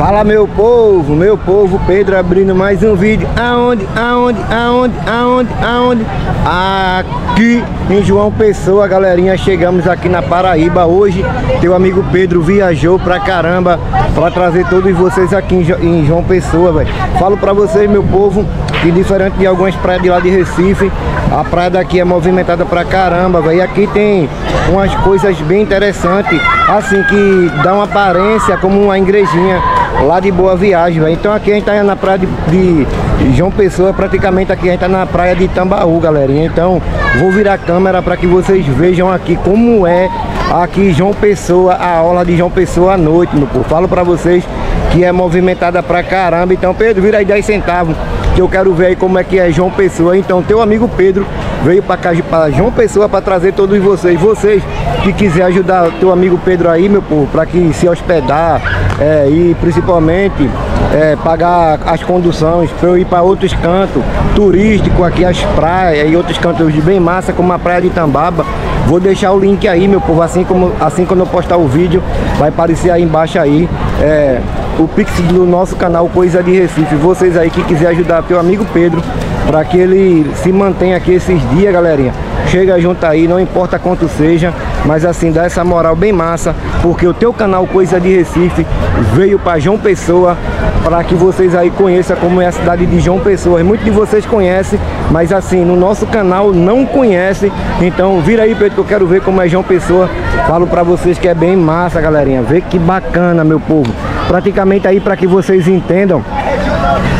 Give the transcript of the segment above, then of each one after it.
Fala meu povo, meu povo, Pedro abrindo mais um vídeo. Aonde, aonde, aonde, aonde, aonde? Aqui em João Pessoa, galerinha Chegamos aqui na Paraíba Hoje. Teu amigo Pedro viajou pra caramba Pra trazer todos vocês aqui em João Pessoa, velho. Falo pra vocês, meu povo Que diferente de algumas praias de lá de Recife A praia daqui é movimentada pra caramba, velho. E aqui tem umas coisas bem interessantes Assim, que dá uma aparência como uma igrejinha lá de Boa Viagem, véio. Então aqui a gente tá na praia de, de, João Pessoa, praticamente aqui a gente tá na praia de Tambaú, galerinha. Então vou virar a câmera para que vocês vejam aqui como é aqui João Pessoa, a aula de João Pessoa à noite, meu povo. Falo para vocês que é movimentada pra caramba. Então, Pedro, vira aí 10 centavos que eu quero ver aí como é que é João Pessoa. Então, teu amigo Pedro veio para cá para João Pessoa para trazer todos vocês. Vocês que quiser ajudar teu amigo Pedro aí, meu povo, para que se hospedar é, e principalmente é, pagar as conduções para eu ir para outros cantos turísticos aqui, as praias e outros cantos de bem massa, como a praia de Tambaba. Vou deixar o link aí, meu povo, assim como assim quando eu postar o vídeo, vai aparecer aí embaixo aí. É, o Pix do nosso canal Coisa de Recife. Vocês aí que quiser ajudar teu amigo Pedro para que ele se mantenha aqui esses dias, galerinha. Chega junto aí, não importa quanto seja, mas assim, dá essa moral bem massa, porque o teu canal Coisa de Recife veio para João Pessoa, para que vocês aí conheçam como é a cidade de João Pessoa. Muitos de vocês conhecem, mas assim, no nosso canal não conhece. Então, vira aí, Pedro, que eu quero ver como é João Pessoa. Falo para vocês que é bem massa, galerinha. Vê que bacana, meu povo. Praticamente aí para que vocês entendam,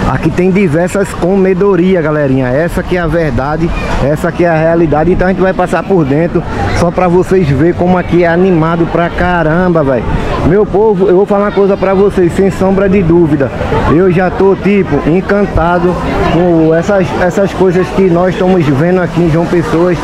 Aqui tem diversas comedorias, galerinha. Essa que é a verdade, essa que é a realidade. Então a gente vai passar por dentro só pra vocês verem como aqui é animado pra caramba, velho. Meu povo, eu vou falar uma coisa pra vocês, sem sombra de dúvida. Eu já tô, tipo, encantado com essas, essas coisas que nós estamos vendo aqui em João Pessoas.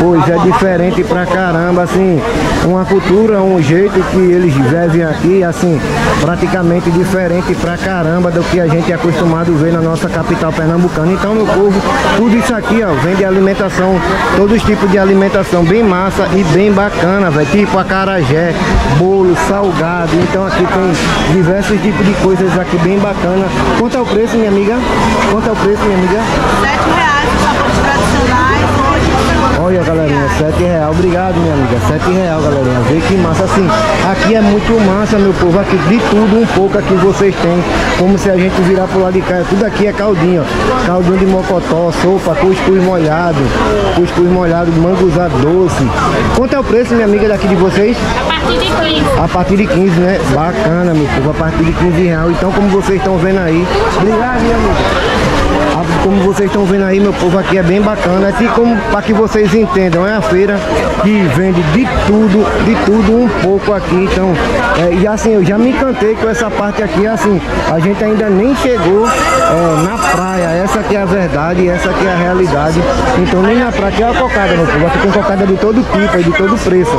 Pois é diferente pra caramba, assim, uma cultura, um jeito que eles vivem aqui, assim, praticamente diferente pra caramba do que a gente é acostumado a ver na nossa capital pernambucana. Então, meu povo, tudo isso aqui, ó, vem de alimentação, todos os tipos de alimentação bem massa e bem bacana, velho, tipo acarajé, bolo, salgado. Então aqui tem diversos tipos de coisas aqui bem bacana. Quanto é o preço, minha amiga? Quanto é o preço, minha amiga? Sete reais, sabores tradicionais, Olha, galerinha, sete real. Obrigado, minha amiga. Sete real, galerinha. Vê que massa. Assim, aqui é muito massa, meu povo. Aqui de tudo um pouco aqui vocês têm. Como se a gente virar pro lado de cá. Tudo aqui é caldinho, ó. Caldinho de mocotó, sopa, cuscuz molhado. Cuscuz molhado, manguzá doce. Quanto é o preço, minha amiga, daqui de vocês? A partir de 15. A partir de 15, né? Bacana, meu povo. A partir de 15 real. Então, como vocês estão vendo aí. Obrigado, minha amiga como vocês estão vendo aí, meu povo, aqui é bem bacana. Assim como para que vocês entendam, é a feira que vende de tudo, de tudo um pouco aqui. Então, é, e assim, eu já me encantei com essa parte aqui, assim, a gente ainda nem chegou é, na praia. Essa aqui é a verdade, essa aqui é a realidade. Então, nem na praia, aqui é a cocada, meu povo. Aqui tem cocada de todo tipo, de todo preço.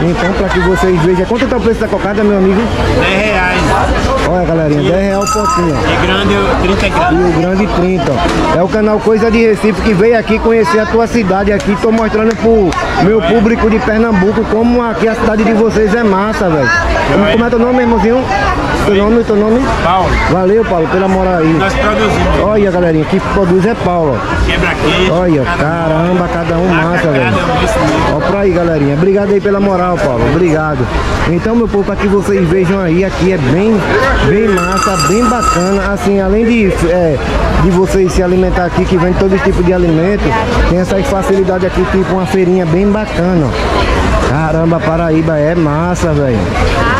Então, para que vocês vejam, quanto é o preço da cocada, meu amigo? 10 reais. Olha, galerinha, 10 reais o pontinho. E grande, 30 gramas. E o grande 30, É o canal Coisa de Recife que veio aqui conhecer a tua cidade aqui. Tô mostrando pro meu público de Pernambuco como aqui a cidade de vocês é massa, velho. Como, como é teu nome, irmãozinho? Teu nome, teu nome? Paulo. Valeu, Paulo, pela moral aí. Nós produzimos. Olha, galerinha, que produz é Paulo. Quebra queijo. Olha, caramba, cada um pra aí, galerinha. Obrigado aí pela moral, Paulo. Obrigado. Então, meu povo, para que vocês vejam aí, aqui é bem, bem massa, bem bacana. Assim, além de, é, de vocês se alimentar aqui, que vem todo tipo de alimento, tem essa facilidade aqui, tipo uma feirinha bem bacana. Caramba, Paraíba é massa, velho.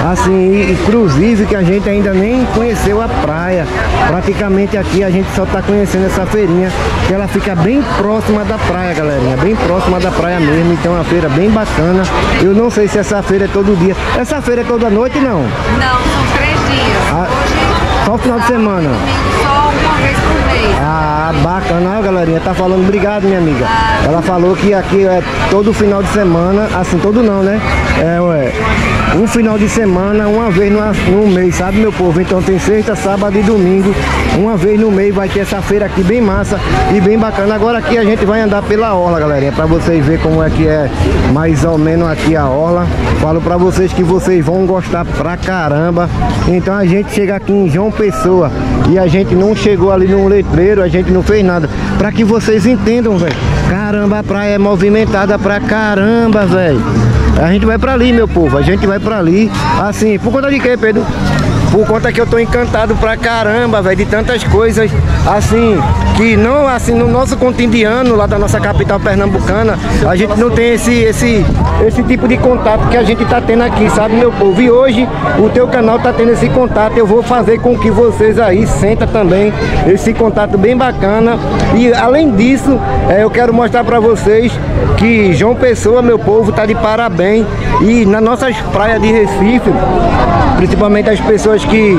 Assim, inclusive que a gente ainda nem conheceu a praia. Praticamente aqui a gente só tá conhecendo essa feirinha, que ela fica bem próxima da praia, galerinha. Bem próxima da praia mesmo, então é uma feira bem bacana. Eu não sei se essa feira é todo dia. Essa feira é toda noite, não? Não, são três dias. Ah, só o final de semana? Só Ah, bacana, galerinha. Tá falando, obrigado, minha amiga. Ela falou que aqui é todo final de semana, assim, todo não, né? É, ué. Um final de semana, uma vez no, no mês, sabe, meu povo? Então tem sexta, sábado e domingo, uma vez no mês vai ter essa feira aqui bem massa e bem bacana. Agora aqui a gente vai andar pela orla, galerinha, pra vocês verem como é que é mais ou menos aqui a orla. Falo pra vocês que vocês vão gostar pra caramba. Então a gente chega aqui em João Pessoa e a gente não chegou ali no letreiro, a gente não fez nada. Pra que vocês entendam, velho. Caramba, a praia é movimentada pra caramba, velho. A gente vai pra ali, meu povo. A gente vai pra ali. Assim, por conta de quê, Pedro? Por conta que eu tô encantado pra caramba, velho, de tantas coisas, assim, que não, assim, no nosso cotidiano, lá da nossa capital pernambucana, a gente não tem esse, esse, esse tipo de contato que a gente tá tendo aqui, sabe, meu povo? E hoje o teu canal tá tendo esse contato, eu vou fazer com que vocês aí senta também esse contato bem bacana. E além disso, é, eu quero mostrar pra vocês que João Pessoa, meu povo, tá de parabéns. E nas nossas praias de Recife, principalmente as pessoas que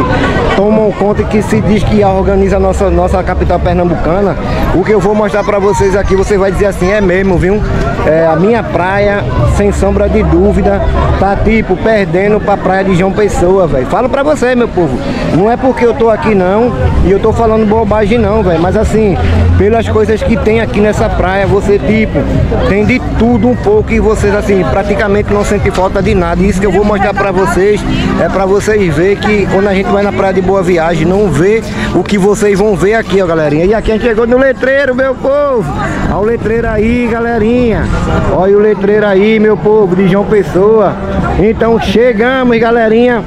tomam conta e que se diz que organiza a nossa, nossa capital pernambucana, o que eu vou mostrar pra vocês aqui, você vai dizer assim, é mesmo, viu? É, a minha praia, sem sombra de dúvida, tá tipo perdendo pra praia de João Pessoa, velho. Falo pra você, meu povo, não é porque eu tô aqui não, e eu tô falando bobagem não, velho, mas assim, pelas coisas que tem aqui nessa praia, você tipo, tem de tudo um pouco e vocês assim, praticamente não sentem falta de nada. E isso que eu vou mostrar pra vocês, é pra vocês ver que quando a gente vai na praia de Boa Viagem, não vê o que vocês vão ver aqui, ó, galerinha. E aqui a gente chegou no letreiro, meu povo. Olha o letreiro aí, galerinha. Olha o letreiro aí, meu povo, de João Pessoa. Então chegamos, galerinha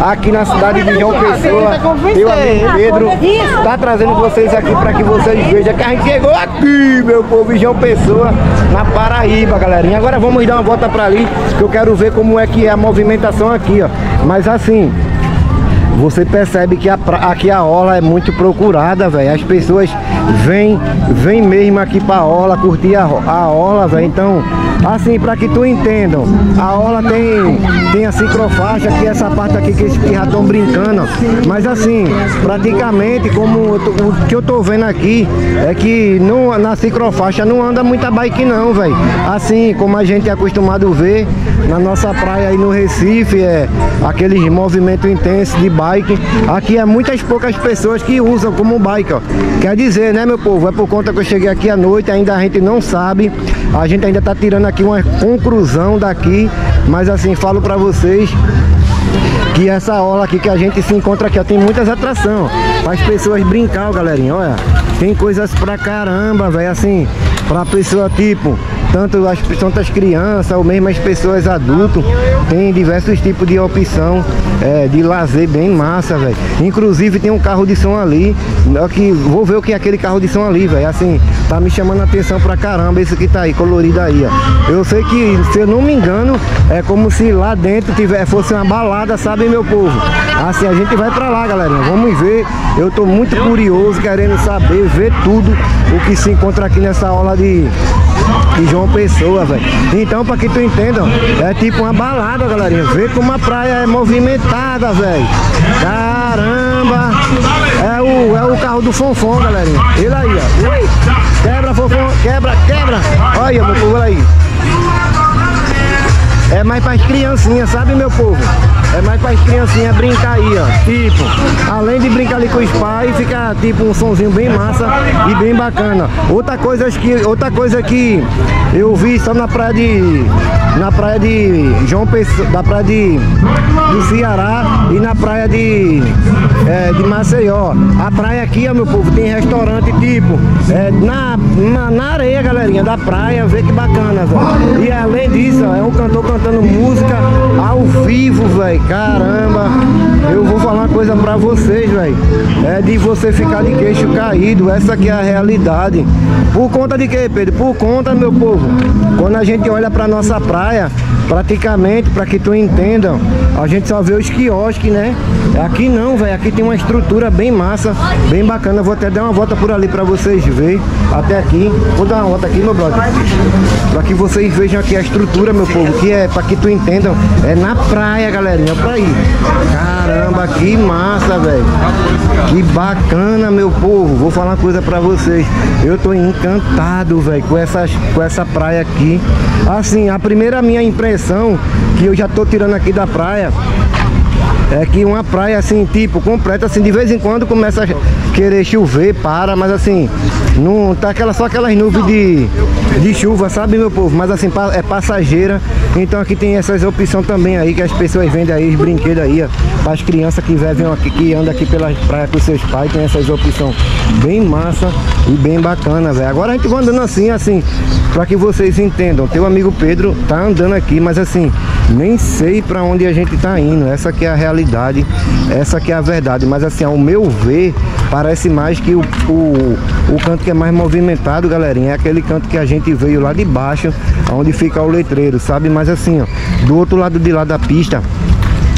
aqui na cidade de João Pessoa. Meu amigo Pedro tá trazendo vocês aqui para que vocês vejam que a gente chegou aqui, meu povo, João Pessoa, na Paraíba, galerinha. Agora vamos dar uma volta para ali, que eu quero ver como é que é a movimentação aqui, ó. Mas assim, você percebe que a, aqui a orla é muito procurada, velho. As pessoas vêm, vêm mesmo aqui pra orla, curtir a, a orla, velho. Então, assim, pra que tu entendam, a orla tem, tem a ciclofaixa, que é essa parte aqui que esses já estão brincando. Mas assim, praticamente, como tô- o que eu tô vendo aqui, é que não, na ciclofaixa não anda muita bike não, velho. Assim, como a gente é acostumado a ver na nossa praia aí no Recife, é aqueles movimentos intensos de bike. Aqui é muitas poucas pessoas que usam como bike, ó. Quer dizer, né, meu povo? É por conta que eu cheguei aqui à noite, ainda a gente não sabe. A gente ainda tá tirando aqui uma conclusão daqui, mas assim, falo pra vocês que essa aula aqui que a gente se encontra aqui, ó, tem muitas atrações, para as pessoas brincar, ó, galerinha, olha, tem coisas pra caramba, velho, assim, pra pessoa tipo, tanto as, tantas crianças ou mesmo as pessoas adultas, tem diversos tipos de opção é, de lazer bem massa, velho. Inclusive tem um carro de som ali, ó, que vou ver o que é aquele carro de som ali, velho, assim, tá me chamando a atenção pra caramba, esse que tá aí, colorido aí, ó. Eu sei que, se eu não me engano, é como se lá dentro tiver, fosse uma balada, sabe, meu povo? Assim, a gente vai pra lá, galerinha. Vamos ver. Eu tô muito curioso, querendo saber, ver tudo o que se encontra aqui nessa aula de, de João Pessoa, velho. Então, pra que tu entenda, é tipo uma balada, galerinha. Vê como a praia é movimentada, velho. Caramba! É o, é o carro do Fonfon, galerinha. Ele aí, ó. Ui! Quebra, Fonfon, quebra, quebra. Olha, meu povo, olha aí. É mais para as criancinhas, sabe, meu povo? É mais para as criancinhas brincar aí, ó. Tipo, além de brincar ali com os pais, fica tipo um sonzinho bem massa e bem bacana. Outra coisa que, outra coisa que eu vi só na praia de na praia de João Pessoa, da praia de do Ceará e na praia de é, de Maceió. A praia aqui, ó, meu povo, tem restaurante tipo é, na, na, na areia, galerinha, da praia, vê que bacana, velho. E além disso, ó, é um cantor cantando música ao vivo, velho. Caramba, eu vou falar uma coisa pra vocês, velho. É de você ficar de queixo caído, essa que é a realidade. Por conta de quê, Pedro? Por conta, meu povo, quando a gente olha pra nossa praia, praticamente, para que tu entenda, a gente só vê os quiosques, né? Aqui não, velho, aqui tem uma estrutura bem massa, bem bacana. Vou até dar uma volta por ali para vocês verem, até aqui. Vou dar uma volta aqui, meu brother, para que vocês vejam aqui a estrutura, meu povo, que é para que tu entendam, é na praia, galerinha, pra aí. Caramba, que massa, velho. Que bacana, meu povo. Vou falar uma coisa pra vocês. Eu tô encantado, velho, com, com essa praia aqui. Assim, a primeira minha impressão que eu já tô tirando aqui da praia é que uma praia assim, tipo, completa, assim, de vez em quando começa a querer chover, para, mas assim, não tá aquela, só aquelas nuvens de, de chuva, sabe, meu povo? Mas assim, é passageira. Então aqui tem essas opções também aí, que as pessoas vendem aí, os brinquedos aí, ó, para as crianças que vivem aqui, que andam aqui pela praia com seus pais, tem essas opções bem massa e bem bacana, velho. Agora a gente vai andando assim, assim, para que vocês entendam. Teu amigo Pedro tá andando aqui, mas assim, nem sei para onde a gente tá indo. Essa que é a realidade, essa que é a verdade. Mas assim, ao meu ver, parece mais que o, o, o canto que é mais movimentado, galerinha, é aquele canto que a gente veio lá de baixo, onde fica o letreiro, sabe? Mas assim, ó, do outro lado de lá da pista,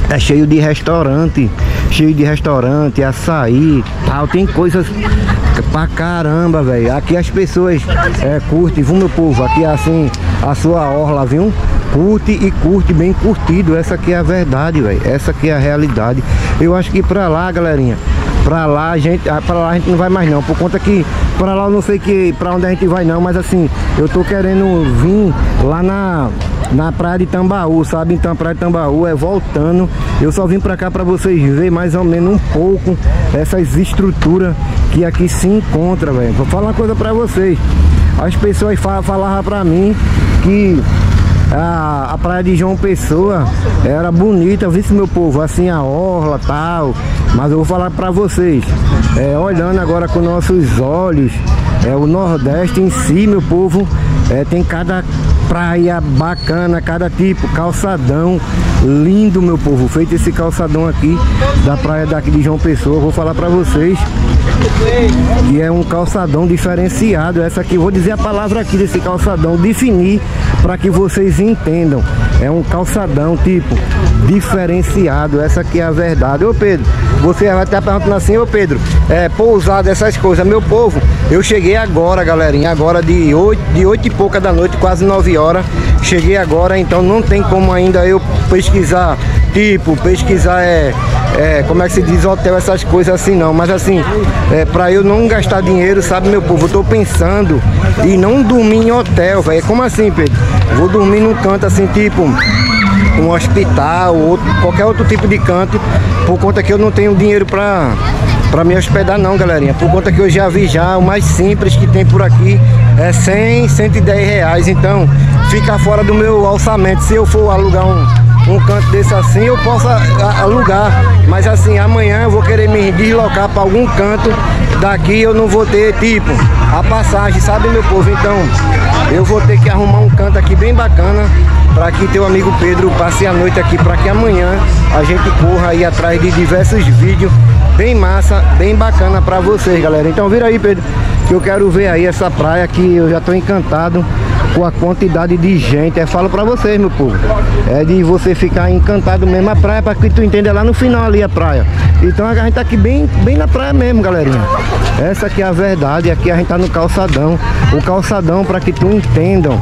é cheio de restaurante, cheio de restaurante, açaí, tal, tem coisas pra caramba, velho. Aqui as pessoas é, curtem, viu meu povo? Aqui assim, a sua orla, viu? Curte e curte bem curtido. Essa aqui é a verdade, velho. Essa aqui é a realidade. Eu acho que pra lá, galerinha, pra lá a gente, ah, pra lá a gente não vai mais não, por conta que pra lá eu não sei que pra onde a gente vai não, mas assim, eu tô querendo vir lá na na praia de Tambaú, sabe? Então a praia de Tambaú é voltando. Eu só vim pra cá pra vocês verem mais ou menos um pouco essas estruturas que aqui se encontra, velho. Vou falar uma coisa pra vocês. As pessoas fa falavam pra mim que a, a praia de João Pessoa era bonita, viu meu povo, assim a orla tal. Mas eu vou falar pra vocês, é, olhando agora com nossos olhos, é o Nordeste em si, meu povo, é, tem cada praia bacana, cada tipo, calçadão lindo, meu povo. Feito esse calçadão aqui da praia daqui de João Pessoa, vou falar pra vocês que é um calçadão diferenciado. Essa aqui, vou dizer a palavra aqui desse calçadão, definir para que vocês entendam. É um calçadão tipo diferenciado. Essa aqui é a verdade. Ô Pedro, você vai estar perguntando assim, ô Pedro, é pousada, essas coisas. Meu povo, eu cheguei agora, galerinha, agora de 8, de 8 e pouca da noite, quase 9 horas. Cheguei agora, então não tem como ainda eu pesquisar, tipo, pesquisar é é, como é que se diz, hotel, essas coisas assim não. Mas assim, é, pra eu não gastar dinheiro, sabe, meu povo, eu tô pensando em não dormir em hotel, velho. Como assim, Pedro? Vou dormir num canto assim, tipo um hospital, outro, qualquer outro tipo de canto, por conta que eu não tenho dinheiro pra, pra me hospedar não, galerinha. Por conta que eu já vi já, o mais simples que tem por aqui é 100, 110 reais. Então, fica fora do meu orçamento. Se eu for alugar um um canto desse assim, eu posso alugar. Mas assim, amanhã eu vou querer me deslocar para algum canto. Daqui eu não vou ter, tipo, a passagem, sabe, meu povo? Então, eu vou ter que arrumar um canto aqui bem bacana para que teu amigo Pedro passe a noite aqui, para que amanhã a gente corra aí atrás de diversos vídeos bem massa, bem bacana para vocês, galera. Então, vira aí, Pedro, que eu quero ver aí essa praia que eu já tô encantado com a quantidade de gente. É falo pra vocês, meu povo. É de você ficar encantado mesmo a praia, pra que tu entenda lá no final ali a praia. Então a gente tá aqui bem, bem na praia mesmo, galerinha. Essa aqui é a verdade, aqui a gente tá no calçadão. O calçadão, pra que tu entendam,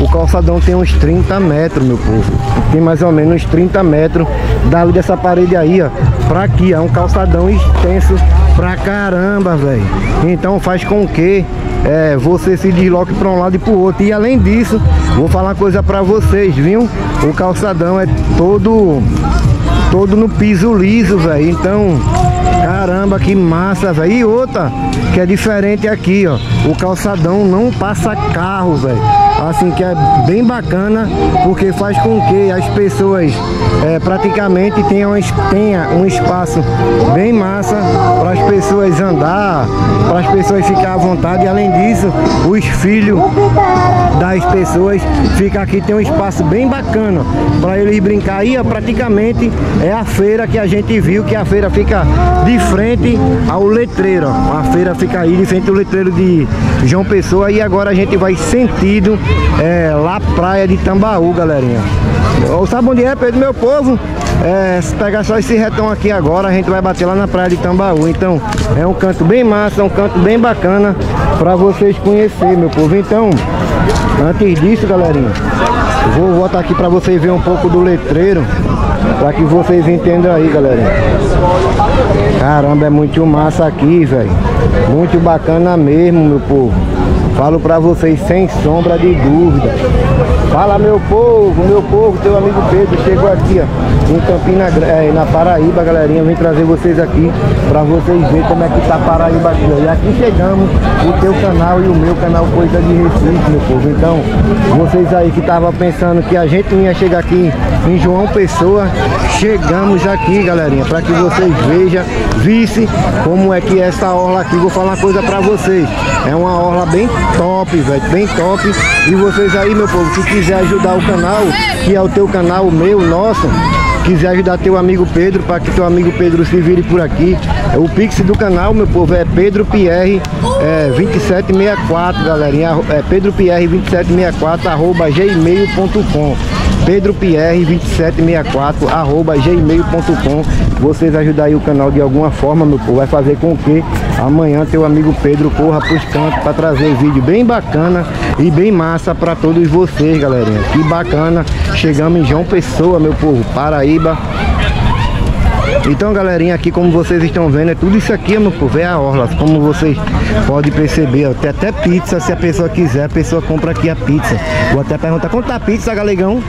o calçadão tem uns 30 metros, meu povo. Tem mais ou menos uns 30 metros dali dessa parede aí, ó. Pra aqui, é um calçadão extenso pra caramba, velho. Então faz com que é, você se desloque pra um lado e pro outro. E além disso, vou falar coisa pra vocês, viu? O calçadão é todo todo no piso liso, velho. Então, caramba, que massa, velho. E outra que é diferente aqui, ó. O calçadão não passa carro, velho. Assim que é bem bacana, porque faz com que as pessoas é, praticamente tenham, tenha um espaço bem massa para as pessoas andar, para as pessoas ficar à vontade. E além disso, os filhos das pessoas ficam aqui, tem um espaço bem bacana para eles brincar. Aí, ó, praticamente é a feira que a gente viu, que a feira fica de frente ao letreiro. A feira fica aí de frente ao letreiro de João Pessoa. E agora a gente vai sentido é, lá praia de Tambaú, galerinha. Ô, Sabe onde é, Pedro, meu povo? É, se pegar só esse retão aqui agora, a gente vai bater lá na praia de Tambaú. Então, é um canto bem massa, um canto bem bacana para vocês conhecerem, meu povo. Então, antes disso, galerinha, vou voltar aqui para vocês verem um pouco do letreiro. Pra que vocês entendam aí, galerinha. Caramba, é muito massa aqui, velho. Muito bacana mesmo, meu povo. Falo pra vocês sem sombra de dúvida. Fala, meu povo, meu povo, teu amigo Pedro chegou aqui, ó, em Campina, é, na Paraíba, galerinha. Vim trazer vocês aqui pra vocês verem como é que tá Paraíba aqui, ó. E aqui chegamos, o teu canal e o meu canal Coisa de Recife, meu povo. Então, vocês aí que estavam pensando que a gente ia chegar aqui em João Pessoa, chegamos aqui, galerinha, pra que vocês vejam, visse como é que é essa orla aqui. Vou falar uma coisa pra vocês. É uma orla bem top, velho, bem top. E vocês aí, meu povo, que quiser ajudar o canal, que é o teu canal, o meu, nosso, quiser ajudar teu amigo Pedro, para que teu amigo Pedro se vire por aqui. O Pix do canal, meu povo, é Pedro Pierre é, 2764, galerinha. É Pedro Pierre 2764, arroba gmail.com. Pedro Pierre 2764 arroba gmail.com Vocês ajudar aí o canal de alguma forma, meu povo, vai fazer com que amanhã teu amigo Pedro corra pros cantos para trazer vídeo bem bacana e bem massa para todos vocês, galerinha. Que bacana. Chegamos em João Pessoa, meu povo, Paraíba. Então, galerinha, aqui como vocês estão vendo, é tudo isso aqui, meu povo, é a orla. Como vocês podem perceber, ó, tem até pizza, se a pessoa quiser, a pessoa compra aqui a pizza. Vou até perguntar, quanto tá a pizza, galegão?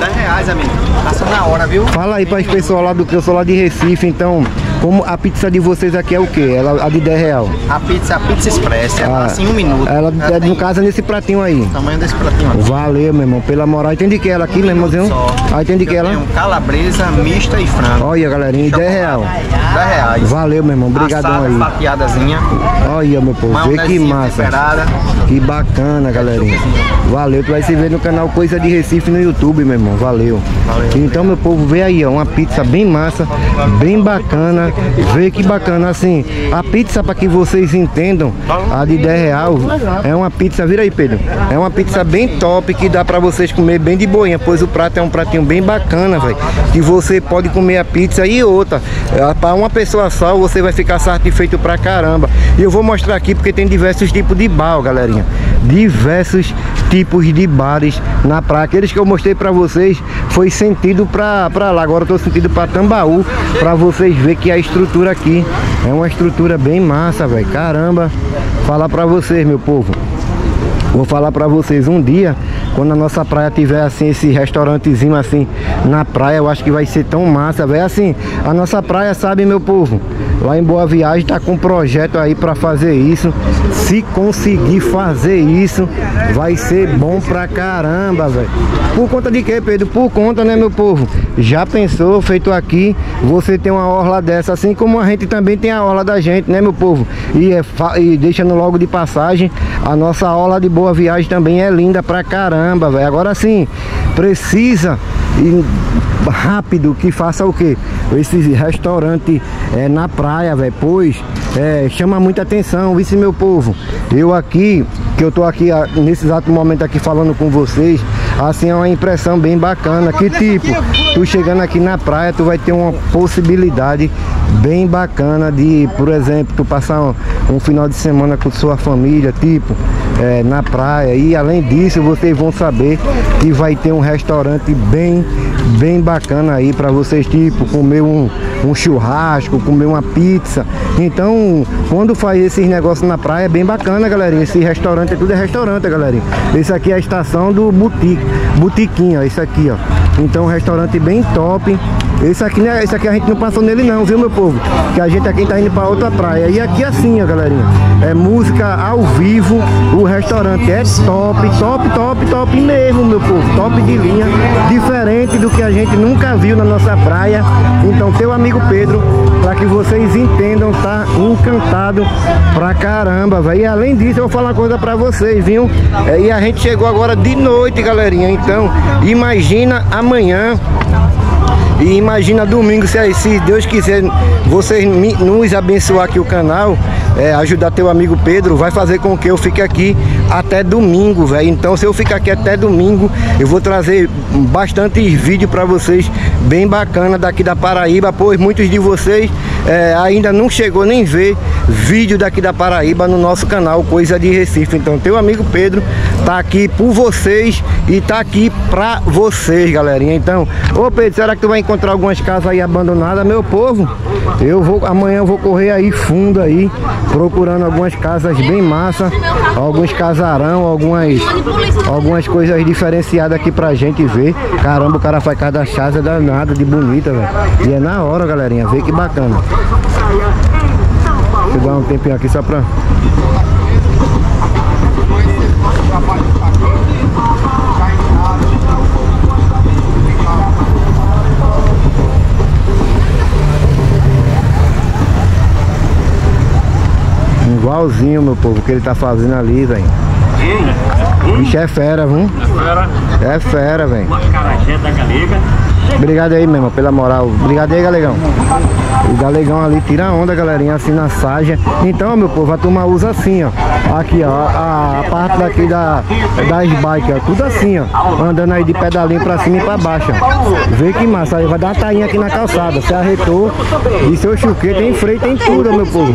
10 reais, amigo. Passa na hora, viu? Fala aí para as pessoas lá do que eu sou lá de Recife, então, como a pizza de vocês aqui é o quê? Ela, a de 10 real. A pizza, a pizza express, ela Ah, passa em um minuto. Ela, é, tem no caso, é nesse pratinho aí. o tamanho desse pratinho aqui. Valeu, meu irmão, pela moral. Entende que ela aqui, meu irmãozinho? Só. Aí entende que Eu ela? tenho calabresa, mista e frango. Olha, galerinha, e 10 real. 10 reais. Valeu, meu irmão, obrigadão aí. fatiadazinha. Olha, meu povo, vê que massa. temperada. Que bacana, galerinha. Valeu, tu vai se ver no canal Coisa de Recife no YouTube, meu irmão. Valeu. Valeu, então, meu povo, vê aí, ó, uma pizza bem massa, bem bacana. Vê que bacana, assim. A pizza, para que vocês entendam, a de 10 real, é uma pizza, vira aí, Pedro. É uma pizza bem top que dá para vocês comer bem de boinha, pois o prato é um pratinho bem bacana, velho. Que você pode comer a pizza e outra. Para uma pessoa só, você vai ficar satisfeito pra caramba. E eu vou mostrar aqui porque tem diversos tipos de bar, ó, galerinha. Diversos tipos de bares na praia. Aqueles que eu mostrei pra vocês foi sentido pra lá. Agora eu tô sentido pra Tambaú, pra vocês verem que a estrutura aqui é uma estrutura bem massa, velho. Caramba. Falar pra vocês, meu povo. Vou falar pra vocês um dia, quando a nossa praia tiver assim, esse restaurantezinho assim na praia, eu acho que vai ser tão massa, velho. Assim, a nossa praia, sabe, meu povo? Lá em Boa Viagem tá com um projeto aí pra fazer isso. Se conseguir fazer isso, vai ser bom pra caramba, velho. Por conta de quê, Pedro? Por conta, né, meu povo? Já pensou, feito aqui, você tem uma orla dessa, assim como a gente também tem a orla da gente, né, meu povo? E, é e deixando logo de passagem, a nossa orla de Boa Viagem também é linda pra caramba, velho. Agora sim, precisa rápido que faça o quê? Esse restaurante é, na praia, velho, pois é, chama muita atenção, vice meu povo. Eu aqui, que eu tô aqui ah, nesse exato momento aqui falando com vocês, assim é uma impressão bem bacana. Que tipo, tu chegando aqui na praia, tu vai ter uma possibilidade bem bacana de, por exemplo, tu passar um, um final de semana com sua família, tipo, é, na praia. E além disso, vocês vão saber que vai ter um restaurante bem, bem bacana aí para vocês, tipo, comer um, um churrasco, comer uma pizza. Então, quando faz esses negócios na praia, é bem bacana, galerinha. Esse restaurante tudo é restaurante, galerinha. Esse aqui é a estação do Boutique, Botiquinho, ó, esse aqui, ó. Então, um restaurante bem top. Esse aqui, né, esse aqui a gente não passou nele não, viu, meu povo? Que a gente aqui tá indo para outra praia. E aqui assim, ó, galerinha. É música ao vivo. O restaurante é top, top, top, top mesmo, meu povo. Top de linha. Diferente do que a gente nunca viu na nossa praia. Então, teu amigo Pedro, para que vocês entendam, tá encantado pra caramba, velho. E além disso, eu vou falar uma coisa pra vocês, viu? É, e a gente chegou agora de noite, galerinha. Então, imagina amanhã e imagina domingo, se, se Deus quiser, vocês nos abençoar aqui o canal, é, ajudar teu amigo Pedro, vai fazer com que eu fique aqui até domingo, velho. Então, se eu ficar aqui até domingo, eu vou trazer bastante vídeo para vocês, bem bacana daqui da Paraíba, pois muitos de vocês é, ainda não chegou nem ver vídeo daqui da Paraíba no nosso canal Coisa de Recife. Então, teu amigo Pedro tá aqui por vocês e tá aqui pra vocês, galerinha. Então, ô Pedro, será que tu vai encontrar algumas casas aí abandonadas, meu povo? Eu vou, amanhã eu vou correr aí fundo aí, procurando algumas casas bem massa, alguns casarão, algumas, algumas coisas diferenciadas aqui pra gente ver. Caramba, o cara faz cada casa danada de bonita, velho. E é na hora, galerinha, vê que bacana. Vou dar um tempinho aqui só pra... Igualzinho, meu povo, o que ele tá fazendo ali, velho. Bicho é fera, viu? É fera, velho. Carajé da galega. Obrigado aí mesmo, pela moral. Obrigado aí, galegão. O galegão ali tira onda, galerinha, assim na saja. Então, meu povo, a turma usa assim, ó. Aqui, ó, a, a parte daqui da, das bikes, ó. Tudo assim, ó. Andando aí de pedalinho pra cima e pra baixo, ó. Vê que massa. Aí vai dar uma tainha aqui na calçada. Se arretou, e seu chuquê tem freio, tem tudo, meu povo.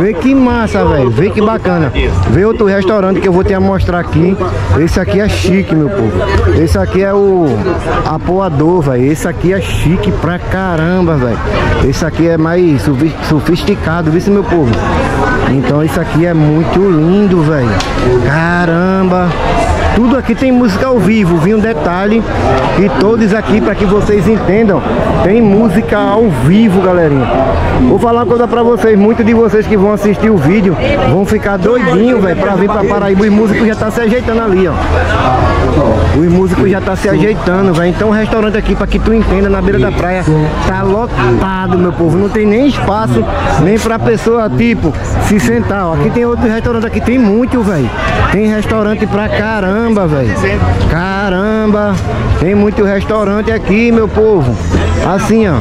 Vê que massa, velho. Vê que bacana. Vê outro restaurante que eu vou te mostrar aqui. Esse aqui é chique, meu povo. Esse aqui é o apoador, velho. Esse aqui é chique pra caramba, velho. Esse aqui é mais sofi- sofisticado, viu, meu povo? Então isso aqui é muito lindo, velho. Caramba! Tudo aqui tem música ao vivo, viu? Um detalhe que todos aqui, para que vocês entendam, tem música ao vivo, galerinha. Vou falar uma coisa pra vocês, muitos de vocês que vão assistir o vídeo vão ficar doidinho, velho, pra vir pra Paraíba. Os músicos já tá se ajeitando ali, ó. Os músicos já tá se ajeitando, velho. Então o restaurante aqui, pra que tu entenda, na beira da praia, tá lotado, meu povo. Não tem nem espaço, nem pra pessoa, tipo, se sentar, ó. Aqui tem outro restaurante, aqui tem muito, velho. Tem restaurante pra caramba, velho. Caramba. Tem muito restaurante aqui, meu povo. Assim, ó.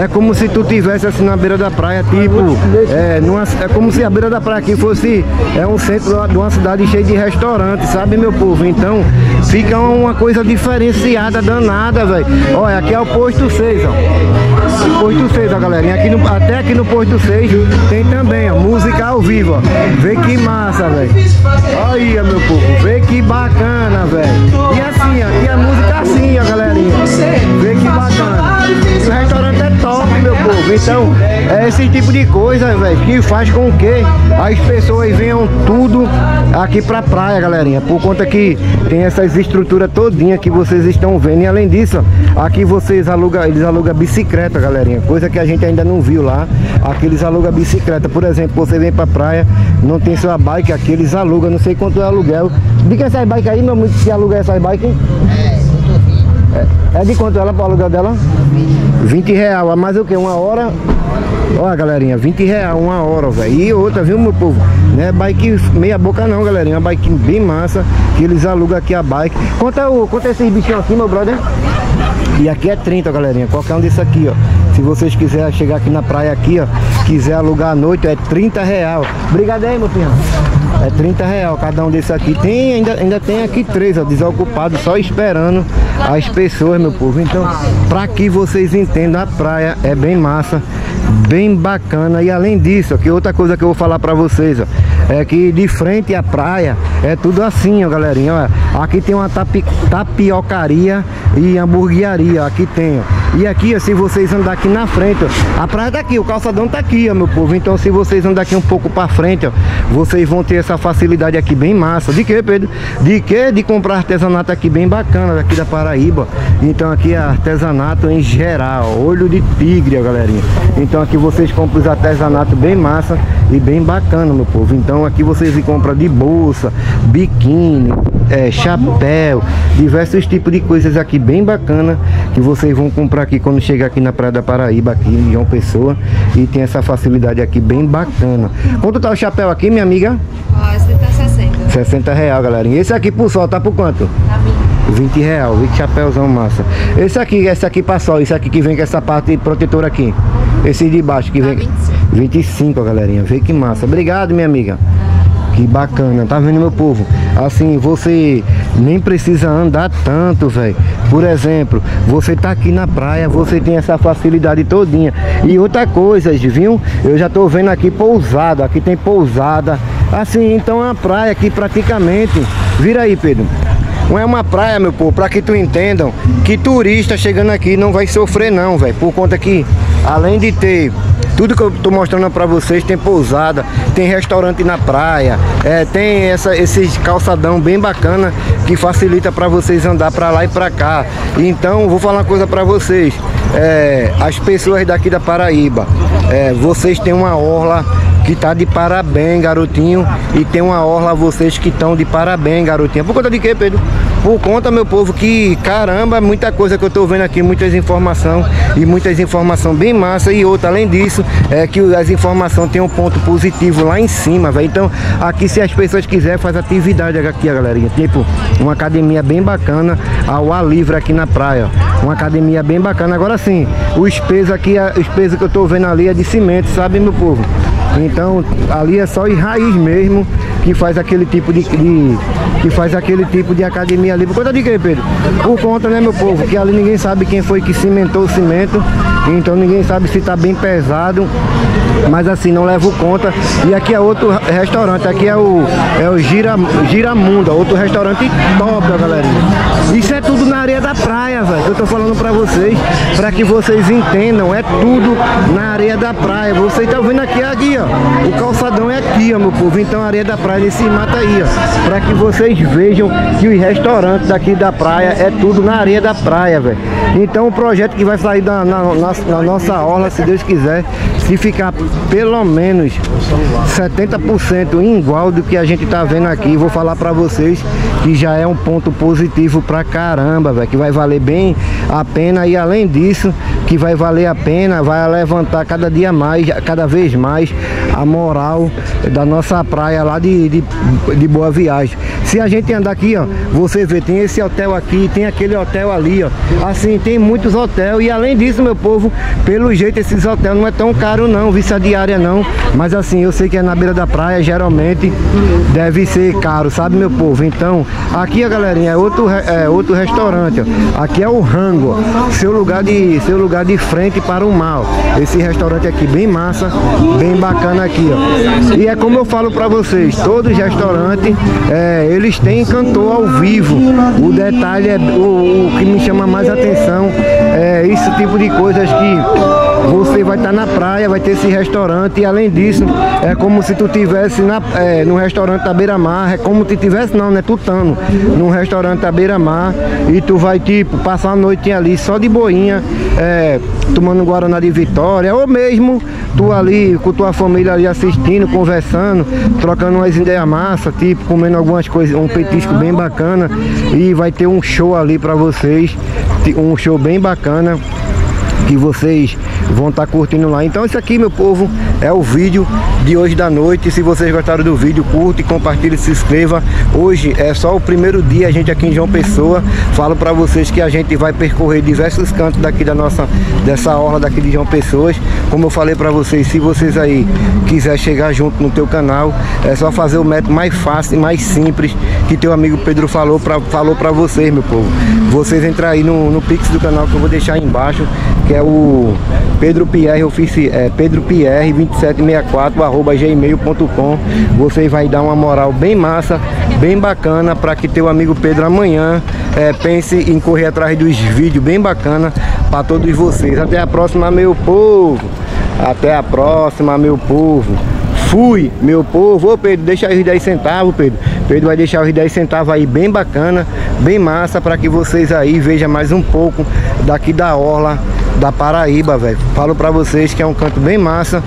É como se tu tivesse assim na beira da praia, tipo, é, numa, é como se a beira da praia aqui fosse é um centro de uma cidade cheia de restaurantes, sabe, meu povo? Então, fica uma coisa diferenciada, danada, velho. Olha, aqui é o posto 6, ó. O posto 6, ó, galerinha. Aqui no, até aqui no posto 6 tem também, ó, música ao vivo, ó. Vê que massa, velho. Aí, ó, meu povo. Vê que bacana, velho. E assim, ó, e a música assim, ó, galerinha. Então, é esse tipo de coisa, velho, que faz com que as pessoas venham tudo aqui pra praia, galerinha. Por conta que tem essas estruturas todinha que vocês estão vendo. E além disso, aqui vocês alugam, eles alugam bicicleta, galerinha. Coisa que a gente ainda não viu lá. Aqui eles alugam bicicleta. Por exemplo, você vem pra praia, não tem sua bike aqui, eles alugam, não sei quanto é o aluguel. Diga essas bikes aí, meu amigo, que aluga essas bikes? É de quanto ela para aluguel dela? 20 real, a mais o que? Uma hora? Olha galerinha, 20 real uma hora, velho. E outra, viu meu povo? Não é bike meia boca não, galerinha. É uma bike bem massa que eles alugam aqui a bike. Quanto é, o, quanto é esses bichinhos aqui, meu brother? E aqui é 30, galerinha. Qualquer um desse aqui, ó. Se vocês quiserem chegar aqui na praia aqui, ó, quiser alugar à noite, é 30 real. Obrigado aí, meu filho. É 30 real cada um desse aqui. Tem, ainda, ainda tem aqui três, ó, desocupados, só esperando as pessoas, meu povo. Então, pra que vocês entendam, a praia é bem massa, bem bacana. E além disso, aqui outra coisa que eu vou falar pra vocês, ó, é que de frente à praia é tudo assim, ó, galerinha. Ó. Aqui tem uma tapi, tapiocaria e hamburgueria, ó, aqui tem, ó. E aqui, ó, se vocês andar aqui na frente, ó, a praia tá aqui, o calçadão tá aqui, ó, meu povo. Então, se vocês andar aqui um pouco pra frente, ó, vocês vão ter essa facilidade aqui bem massa. De que, Pedro? De que? De comprar artesanato aqui bem bacana, daqui da Paraíba. Então, aqui é artesanato em geral, olho de tigre, ó, galerinha. Então, aqui vocês compram os artesanatos bem massa e bem bacana, meu povo. Então, aqui vocês compram de bolsa, biquíni, é, chapéu, diversos tipos de coisas aqui bem bacana que vocês vão comprar aqui quando chegar aqui na Praia da Paraíba, aqui em João Pessoa. E tem essa facilidade aqui bem bacana. Quanto tá o chapéu aqui, minha amiga? Ó, esse tá 60. 60 real, galerinha. Esse aqui por sol tá por quanto? Tá 20. 20 real, 20 chapéuzão massa. Esse aqui, esse aqui pra sol, esse aqui que vem com essa parte protetora aqui. Esse de baixo que Tá vem. 25. 25, galerinha. Vê que massa. Obrigado, minha amiga. Que bacana, tá vendo meu povo? Assim, você nem precisa andar tanto, velho. Por exemplo, você tá aqui na praia, você tem essa facilidade todinha. E outra coisa, viu? Eu já tô vendo aqui pousada, aqui tem pousada. Assim, então é uma praia que praticamente... Vira aí, Pedro. Não é uma praia, meu povo, pra que tu entendam que turista chegando aqui não vai sofrer não, velho. Por conta que, além de ter tudo que eu tô mostrando pra vocês, tem pousada, tem restaurante na praia, é, tem essa, esse calçadão bem bacana que facilita pra vocês andar pra lá e pra cá. Então, vou falar uma coisa pra vocês. É, as pessoas daqui da Paraíba, é, vocês têm uma orla que tá de parabéns, garotinho. E tem uma orla vocês que estão de parabéns, garotinho. Por conta de quê, Pedro? Por conta, meu povo, que caramba, muita coisa que eu tô vendo aqui, muitas informações e muitas informações bem massa. E outra, além disso, é que as informações têm um ponto positivo lá em cima, velho. Então, aqui se as pessoas quiserem, faz atividade aqui, galerinha. Tipo, uma academia bem bacana ao ar livre aqui na praia. Uma academia bem bacana. Agora sim, os pesos aqui, os pesos que eu tô vendo ali é de cimento, sabe, meu povo? Então ali é só em raiz mesmo que faz aquele tipo de, de que faz aquele tipo de academia ali. Por conta de quê, Pedro? Por conta, né, meu povo, que ali ninguém sabe quem foi que cimentou o cimento, então ninguém sabe se tá bem pesado, mas assim, não levo conta. E aqui é outro restaurante, aqui é o, é o Gira, Giramunda, outro restaurante top, ó, galerinha. Isso é tudo na areia da praia, velho, eu tô falando pra vocês, pra que vocês entendam, é tudo na areia da praia. Vocês estão vendo aqui, aqui, ó, o calçadão é aqui, ó, meu povo, então a areia da praia nesse mata aí, ó, pra que vocês vejam que os restaurantes daqui da praia é tudo na areia da praia, velho. Então o projeto que vai sair da, na, na, na nossa orla, se Deus quiser, se ficar pelo menos 70% igual do que a gente tá vendo aqui, vou falar pra vocês que já é um ponto positivo pra caramba, velho, que vai valer bem a pena. E além disso, que vai valer a pena, vai levantar cada dia mais, cada vez mais a moral da nossa praia lá de, de, de Boa Viagem. Se a gente andar aqui, ó, você vê, tem esse hotel aqui, tem aquele hotel ali, ó. Assim, tem muitos hotéis e além disso, meu povo, pelo jeito esses hotéis não é tão caro não, vista diária não. Mas assim, eu sei que é na beira da praia, geralmente deve ser caro, sabe, meu povo? Então, aqui, a galerinha, é outro, é outro restaurante, ó. Aqui é o Rango, ó. Seu lugar de, seu lugar de frente para o mar, ó. Esse restaurante aqui bem massa, bem bacana aqui, ó. E é como eu falo pra vocês, todos os restaurantes, é, eles têm cantor ao vivo. O detalhe é o, o que me chama mais atenção é esse tipo de coisas que você vai estar na praia, vai ter esse restaurante e além disso é como se tu tivesse na, é, no restaurante da beira-mar, é como se tivesse não, né, tutano, num restaurante da beira-mar e tu vai tipo passar a noite ali só de boinha, é, tomando Guaraná de Vitória ou mesmo tu ali com tua família ali assistindo, conversando, trocando umas ideias massa, tipo comendo algumas coisas, um petisco bem bacana e vai ter um show ali para vocês, um show bem bacana que vocês vão estar tá curtindo lá. Então esse aqui, meu povo, é o vídeo de hoje da noite. Se vocês gostaram do vídeo, curte, compartilhe, se inscreva. Hoje é só o primeiro dia, a gente aqui em João Pessoa. Falo para vocês que a gente vai percorrer diversos cantos daqui da nossa, dessa orla daqui de João Pessoas. Como eu falei para vocês, se vocês aí quiser chegar junto no teu canal, é só fazer o método mais fácil e mais simples que teu amigo Pedro falou para falou vocês, meu povo. Vocês entrar aí no, no Pix do canal que eu vou deixar aí embaixo, que é o Pedro Pierre, ofici, é, Pedro Pierre 20 gmail.com Você vai dar uma moral bem massa, bem bacana para que teu amigo Pedro amanhã é, pense em correr atrás dos vídeos bem bacana para todos vocês. Até a próxima, meu povo. Até a próxima, meu povo. Fui, meu povo. Ô Pedro, deixa aí os 10 centavos, Pedro. Pedro vai deixar os 10 centavos aí bem bacana, bem massa, para que vocês aí vejam mais um pouco daqui da orla da Paraíba, velho. Falo pra vocês que é um canto bem massa,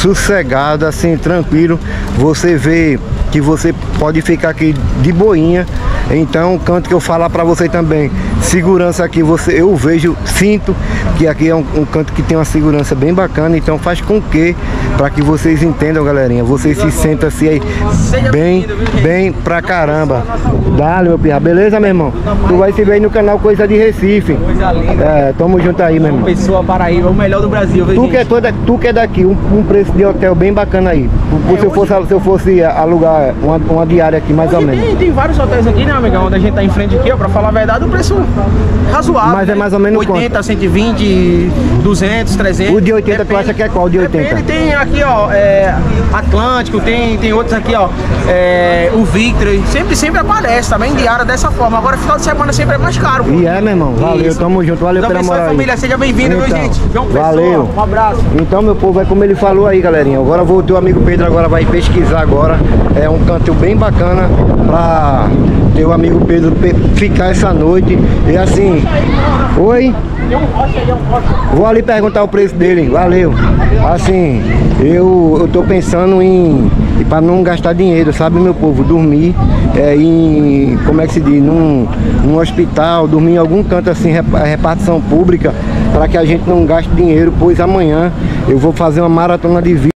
sossegado, assim, tranquilo. Você vê que você pode ficar aqui de boinha. Então, o canto que eu falar para você também, segurança aqui, você eu vejo, sinto que aqui é um, um, canto que tem uma segurança bem bacana, então faz com que para que vocês entendam, galerinha. Vocês se sentam assim aí bem, bem pra caramba. Dale, meu pirra. Beleza, meu irmão? Tu vai se ver aí no canal Coisa de Recife. É, tamo junto aí, meu irmão. Pessoa Paraíba, o melhor do Brasil, viu, Tu que, é toda, tu que é daqui, um, um preço de hotel bem bacana aí. Se eu fosse, se eu fosse alugar uma, uma diária aqui, mais ou menos. tem, tem vários hotéis aqui, né, amigão? Onde a gente tá em frente aqui, ó, pra falar a verdade, o preço razoável. Mas é né? mais ou menos 80, 120, 200, 300. O de 80 tu acha que é qual o de 80? Depende, tem aqui, ó, é, Atlântico, tem, tem outros aqui, ó, é, o Victory. Sempre, sempre aparece também, diária dessa forma. Agora, final de semana sempre é mais caro. pô. E é, meu irmão. Valeu, Isso. tamo junto. Valeu Deus pela moral família, seja bem-vindo, viu, Então, gente? João Pessoa, valeu. um abraço. Então, meu povo, é como ele falou aí, galerinha. Agora vou, teu amigo Pedro agora vai pesquisar agora. É um canto bem bacana pra teu amigo Pedro pe- ficar essa noite. E assim, oi? Vou ali perguntar o preço dele, valeu. Assim, eu, eu tô pensando em, em para não gastar dinheiro, sabe, meu povo? Dormir é, em, como é que se diz? Num, num hospital, dormir em algum canto assim, repa- repartição pública, para que a gente não gaste dinheiro, pois amanhã eu vou fazer uma maratona de vídeo.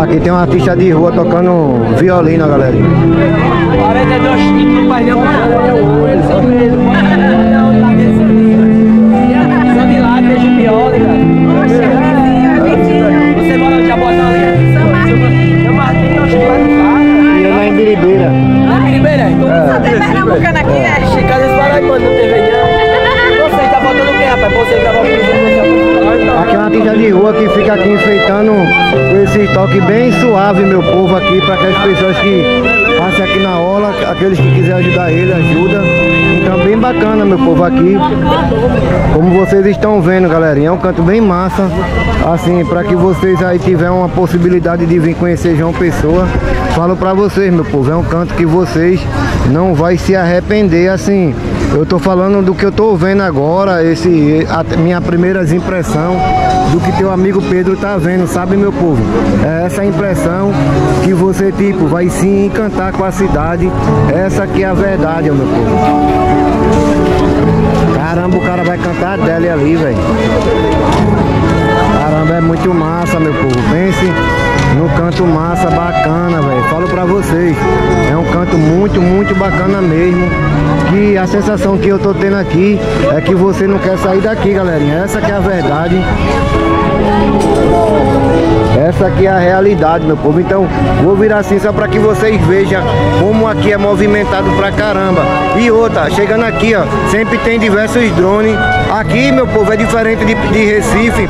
Aqui tem um artista de rua tocando violino, galera. 42 títulos no painel Pernambucano aqui, é? Chicada esse paraibano não teve não. Você tá botando o quê, rapaz? Você que tá botando Aqui é uma artista de rua que fica aqui enfeitando com esse toque bem suave, meu povo, aqui, para aquelas pessoas que passem aqui na aula, aqueles que quiserem ajudar ele, ajuda. Então, bem bacana, meu povo, aqui. Como vocês estão vendo, galerinha, é um canto bem massa. Assim, para que vocês aí tiverem uma possibilidade de vir conhecer João Pessoa, falo para vocês, meu povo, é um canto que vocês não vai se arrepender, assim. Eu tô falando do que eu tô vendo agora, esse a minha primeira impressão do que teu amigo Pedro tá vendo, sabe meu povo? É essa impressão que você tipo vai se encantar com a cidade. Essa que é a verdade, meu povo. Caramba, o cara vai cantar dele ali, velho. Caramba, é muito massa, meu povo. Pense no canto massa, bacana, velho. Falo pra vocês, é um canto muito, muito bacana mesmo. Que a sensação que eu tô tendo aqui é que você não quer sair daqui, galerinha. Essa que é a verdade. Essa aqui é a realidade, meu povo. Então, vou virar assim só para que vocês vejam como aqui é movimentado pra caramba. E outra, chegando aqui, ó, sempre tem diversos drones. Aqui, meu povo, é diferente de, de Recife,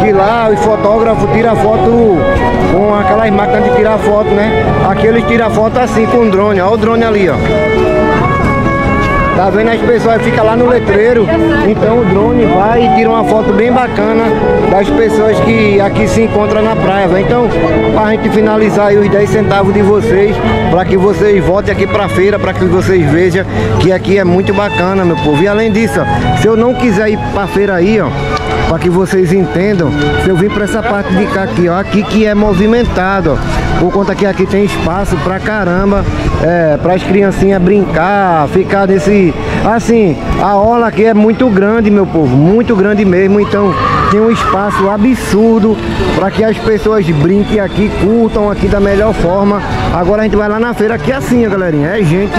que lá os fotógrafos tiram foto com aquelas máquinas de tirar foto, né? Aqui eles tiram foto assim com drone. Ó o drone ali, ó. Tá vendo as pessoas ficam lá no letreiro, então o drone vai e tira uma foto bem bacana das pessoas que aqui se encontram na praia, velho. Então, pra gente finalizar aí os 10 centavos de vocês, para que vocês voltem aqui pra feira, para que vocês vejam que aqui é muito bacana, meu povo. E além disso, ó, se eu não quiser ir pra feira aí, ó, para que vocês entendam, eu vim para essa parte de cá aqui, ó, aqui que é movimentado, ó, por conta que aqui tem espaço pra caramba, é, para as criancinhas brincar, ficar nesse, assim, a orla aqui é muito grande, meu povo, muito grande mesmo, então tem um espaço absurdo para que as pessoas brinquem aqui, curtam aqui da melhor forma. Agora a gente vai lá na feira aqui assim, galerinha, é gente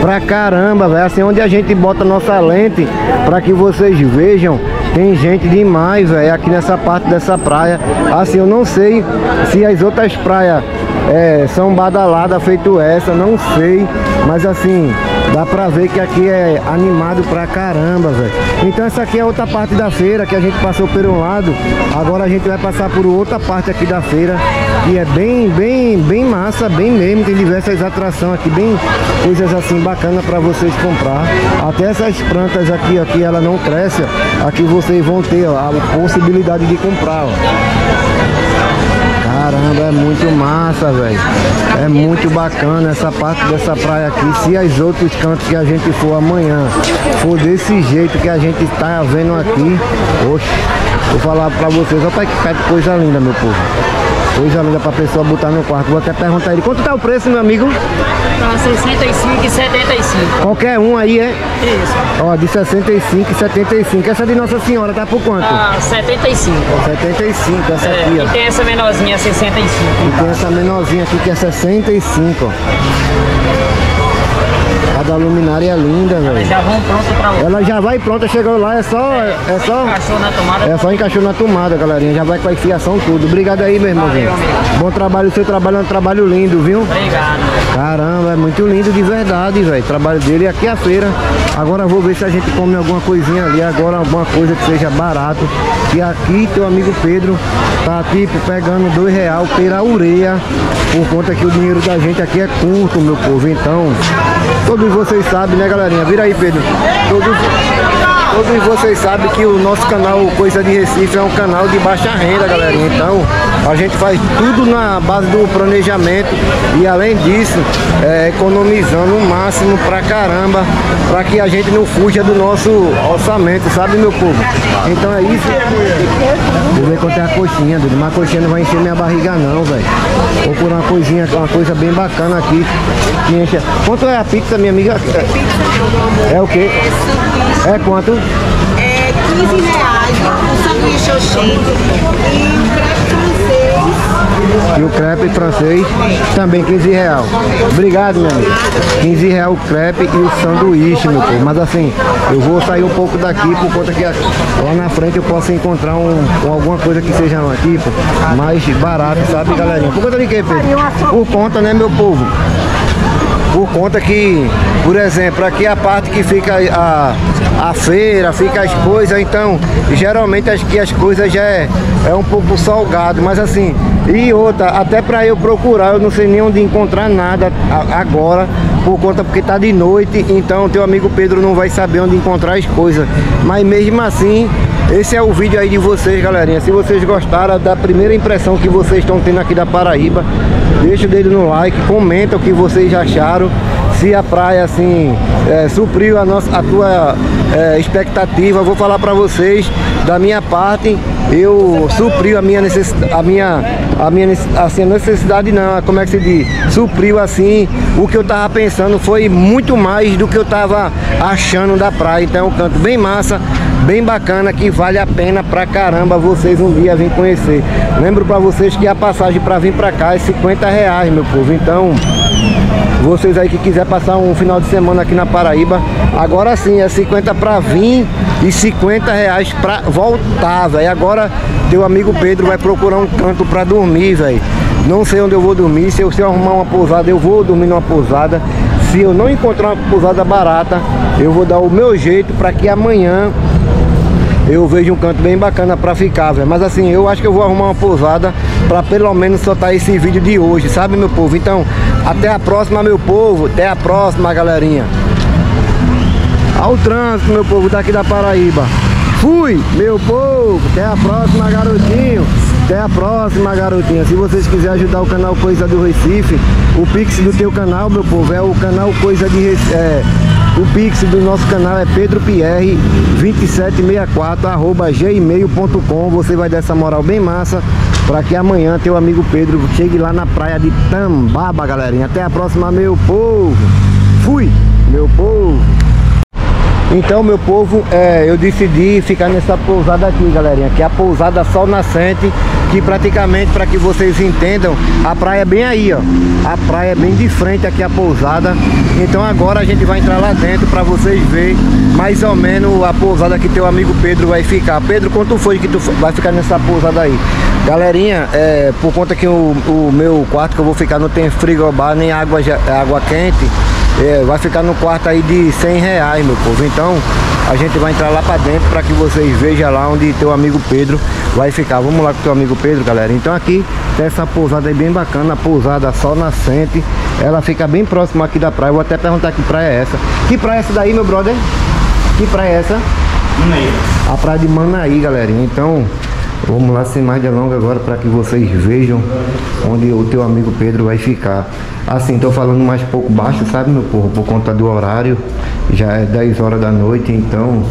pra caramba, velho, assim onde a gente bota nossa lente para que vocês vejam tem gente demais, velho, aqui nessa parte dessa praia. Assim, eu não sei se as outras praias é, são badaladas feito essa, não sei. Mas assim, dá pra ver que aqui é animado pra caramba, velho. Então essa aqui é outra parte da feira que a gente passou por um lado. Agora a gente vai passar por outra parte aqui da feira. Que é bem, bem, bem massa, bem mesmo. Tem diversas atrações aqui, bem coisas assim bacanas pra vocês comprar. Até essas plantas aqui, aqui ela não cresce, aqui vocês vão ter ó, a possibilidade de comprar, ó. Caramba, é muito massa, velho. É muito bacana essa parte dessa praia aqui. Se as outros cantos que a gente for amanhã for desse jeito que a gente tá vendo aqui, oxe, vou falar pra vocês, olha que coisa linda, meu povo. Coisa linda pra pessoa botar no quarto. Vou até perguntar ele. Quanto tá o preço, meu amigo? Tá 65 e 75. Qualquer um aí é? Isso. Ó, de 65 e 75. Essa de Nossa Senhora tá por quanto? Tá 75. 75, essa É, aqui, e ó. tem essa menorzinha 65. E tem essa menorzinha aqui que é 65, ó. Da luminária é linda, Elas velho. já vão pronto pra você. Ela já vai pronta, chegou lá, é só. É só. Encaixou na tomada. É só encaixou na tomada, galerinha. Já vai com a enfiação tudo. Obrigado aí, meu. Valeu, amigo. Bom trabalho, seu trabalho é um trabalho lindo, viu? Obrigado. Caramba, é muito lindo de verdade, velho. Trabalho dele e aqui é a feira. Agora vou ver se a gente come alguma coisinha ali, agora alguma coisa que seja barato. E aqui teu amigo Pedro tá tipo pegando dois real pela ureia, por conta que o dinheiro da gente aqui é curto, meu povo. Então, todos vocês sabem, né, galerinha? Vira aí, Pedro. Todos, todos vocês sabem que o nosso canal Coisa de Recife é um canal de baixa renda, galerinha. Então, a gente faz tudo na base do planejamento e além disso, é, economizando o máximo pra caramba, pra que a gente não fuja do nosso orçamento, sabe, meu povo? Então é isso. Vou ver quanto é a coxinha, doido. Mas a coxinha não vai encher minha barriga não, velho. Vou por uma coisinha, uma coisa bem bacana aqui. Quanto é a pizza, minha amiga? É, é o quê? É quanto? É 15 reais, o sanduíche oxente e o crepe francês. E o crepe francês também 15 real. Obrigado, meu amigo. 15 real o crepe e o sanduíche, meu povo. Mas assim, eu vou sair um pouco daqui por conta que lá na frente eu posso encontrar um, um- alguma coisa que seja tipo mais barato, sabe, galerinha? Por conta de quê, Pedro? Por conta, né, meu povo? Por conta que, por exemplo, aqui a parte que fica a, a feira, fica as coisas, então geralmente acho que as coisas já é, é um pouco salgado, mas assim, e outra, até para eu procurar, eu não sei nem onde encontrar nada agora, por conta porque tá de noite, então teu amigo Pedro não vai saber onde encontrar as coisas. Mas mesmo assim, esse é o vídeo aí de vocês, galerinha. Se vocês gostaram da primeira impressão que vocês estão tendo aqui da Paraíba, deixa o dedo no like, comenta o que vocês acharam. Se a praia assim é, supriu a, nossa, a tua é, expectativa, vou falar para vocês da minha parte, eu supriu a minha necessidade, a minha, a minha assim, necessidade não, como é que se diz? Supriu assim, o que eu tava pensando foi muito mais do que eu tava achando da praia. Então é um canto bem massa, bem bacana que vale a pena pra caramba vocês um dia vir conhecer. Lembro pra vocês que a passagem pra vir pra cá é 50 reais, meu povo. Então, vocês aí que quiser passar um final de semana aqui na Paraíba, agora sim é 50 pra vir e 50 reais pra voltar, velho. Agora teu amigo Pedro vai procurar um canto pra dormir, velho. Não sei onde eu vou dormir, se eu, se eu arrumar uma pousada, eu vou dormir numa pousada. Se eu não encontrar uma pousada barata, eu vou dar o meu jeito para que amanhã eu vejo um canto bem bacana pra ficar, velho. Mas assim, eu acho que eu vou arrumar uma pousada pra pelo menos soltar esse vídeo de hoje, sabe, meu povo? Então, até a próxima, meu povo. Até a próxima, galerinha. Ao trânsito, meu povo, daqui da Paraíba. Fui, meu povo. Até a próxima, garotinho. Até a próxima, garotinha. Se vocês quiserem ajudar o canal Coisa do Recife, o Pix do teu canal, meu povo, é o canal Coisa de Recife. É, o Pix do nosso canal é pedropr2764 arroba gmail.com. Você vai dar essa moral bem massa para que amanhã teu amigo Pedro chegue lá na praia de Tambaba, galerinha. Até a próxima, meu povo. Fui, meu povo. Então, meu povo, é, eu decidi ficar nessa pousada aqui, galerinha, que é a pousada Sol Nascente, que praticamente, para que vocês entendam, a praia é bem aí, ó. A praia é bem de frente aqui a pousada. Então agora a gente vai entrar lá dentro para vocês verem mais ou menos a pousada que teu amigo Pedro vai ficar. Pedro, quanto foi que tu vai ficar nessa pousada aí? Galerinha, é, por conta que o, o meu quarto que eu vou ficar não tem frigobar nem água, água quente, é, vai ficar no quarto aí de 100 reais, meu povo. Então, a gente vai entrar lá pra dentro para que vocês vejam lá onde teu amigo Pedro vai ficar. Vamos lá com teu amigo Pedro, galera. Então aqui tem essa pousada aí bem bacana, a pousada Sol Nascente. Ela fica bem próxima aqui da praia. Vou até perguntar que praia é essa. Que praia é essa daí, meu brother? Que praia é essa? A praia de Manaí, galerinha. Então, vamos lá sem mais delongas agora para que vocês vejam onde o teu amigo Pedro vai ficar. Assim, tô falando mais pouco baixo, sabe, meu povo? Por conta do horário. Já é 10 horas da noite, então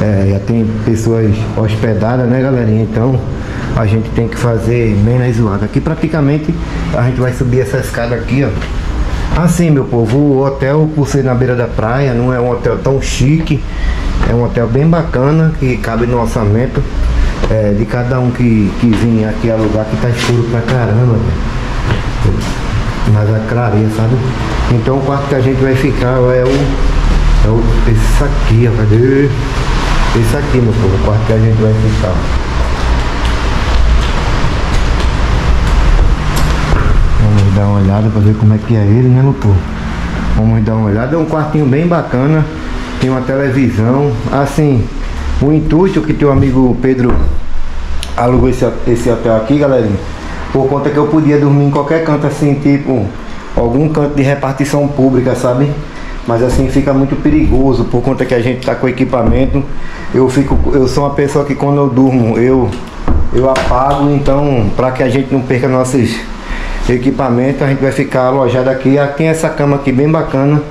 é, já tem pessoas hospedadas, né, galerinha? Então, a gente tem que fazer menos zoada. Aqui praticamente a gente vai subir essa escada aqui, ó. Assim, meu povo, o hotel, por ser na beira da praia, não é um hotel tão chique. É um hotel bem bacana, que cabe no orçamento é, de cada um que, que vir aqui alugar, que tá escuro pra caramba. Mas a clareia, sabe? Então o quarto que a gente vai ficar é o. É o esse aqui, ó. Cadê? Esse aqui, meu povo, o quarto que a gente vai ficar. Vamos dar uma olhada pra ver como é que é ele, né, meu povo? Vamos dar uma olhada. É um quartinho bem bacana. Tem uma televisão. Assim, o intuito que teu amigo Pedro alugou esse, esse hotel aqui, galerinha, por conta que eu podia dormir em qualquer canto assim, tipo, algum canto de repartição pública, sabe? Mas assim fica muito perigoso por conta que a gente tá com equipamento. Eu fico, eu sou uma pessoa que quando eu durmo, eu eu apago, então para que a gente não perca nossos equipamentos, a gente vai ficar alojado aqui. Ah, Tem essa cama aqui bem bacana,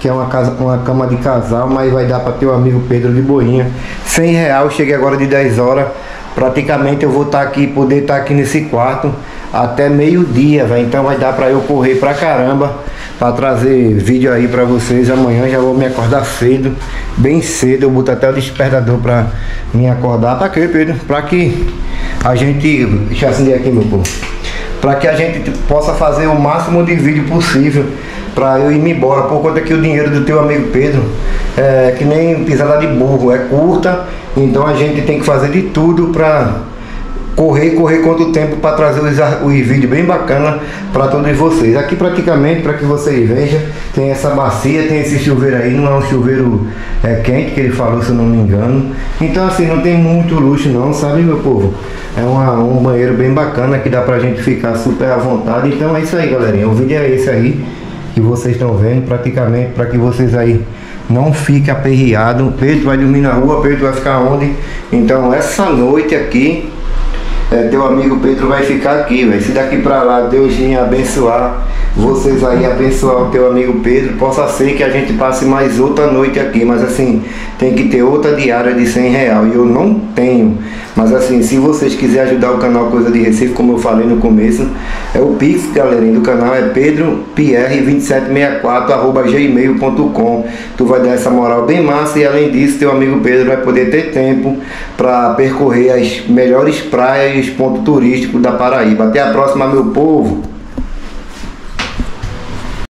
que é uma, casa, uma cama de casal, mas vai dar para teu amigo Pedro de Boinha. 100 real, cheguei agora de 10 horas. Praticamente eu vou estar aqui, poder estar aqui nesse quarto até meio-dia, velho. Então vai dar para eu correr pra caramba para trazer vídeo aí para vocês. Amanhã já vou me acordar cedo, bem cedo. Eu boto até o despertador para me acordar. Pra quê, Pedro? Pra que a gente. Deixa eu acender aqui, meu povo para que a gente possa fazer o máximo de vídeo possível para eu ir me embora, por conta que o dinheiro do teu amigo Pedro é que nem pisada de burro, é curta, então a gente tem que fazer de tudo para correr, correr quanto tempo para trazer os, os vídeos bem bacana para todos vocês. Aqui praticamente, para que vocês vejam, tem essa bacia, tem esse chuveiro aí, não é um chuveiro é, quente que ele falou, se eu não me engano. Então assim, não tem muito luxo não, sabe meu povo? É uma- um banheiro bem bacana que dá pra gente ficar super à vontade. Então é isso aí, galerinha. O vídeo é esse aí que vocês estão vendo, praticamente para que vocês aí não fiquem aperreados. Pedro vai dormir na rua, Pedro vai ficar onde? Então essa noite aqui é, teu amigo Pedro vai ficar aqui, velho. Se daqui pra lá Deus vinha abençoar, vocês aí abençoar o teu amigo Pedro, possa ser que a gente passe mais outra noite aqui, mas assim, tem que ter outra diária de 100 real e eu não tenho. Mas assim, se vocês quiserem ajudar o canal Coisa de Recife, como eu falei no começo, é o Pix, galerinha, do canal é pedropr2764 arroba gmail.com. Tu vai dar essa moral bem massa e além disso, teu amigo Pedro vai poder ter tempo para percorrer as melhores praias e os pontos turísticos da Paraíba. Até a próxima, meu povo!